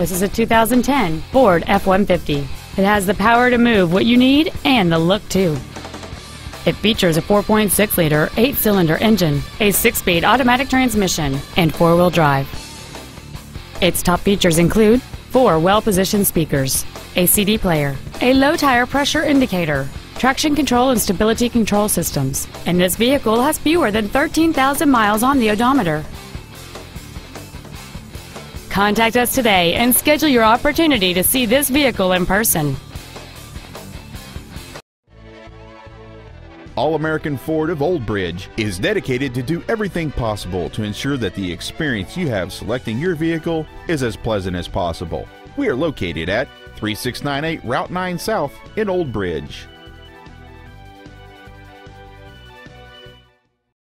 This is a 2010 Ford F-150. It has the power to move what you need and the look too. It features a 4.6-liter, 8-cylinder engine, a 6-speed automatic transmission, and 4-wheel drive. Its top features include four well-positioned speakers, a CD player, a low tire pressure indicator, traction control and stability control systems, and this vehicle has fewer than 13,000 miles on the odometer. Contact us today and schedule your opportunity to see this vehicle in person. All American Ford of Old Bridge is dedicated to do everything possible to ensure that the experience you have selecting your vehicle is as pleasant as possible. We are located at 3698 Route 9 South in Old Bridge.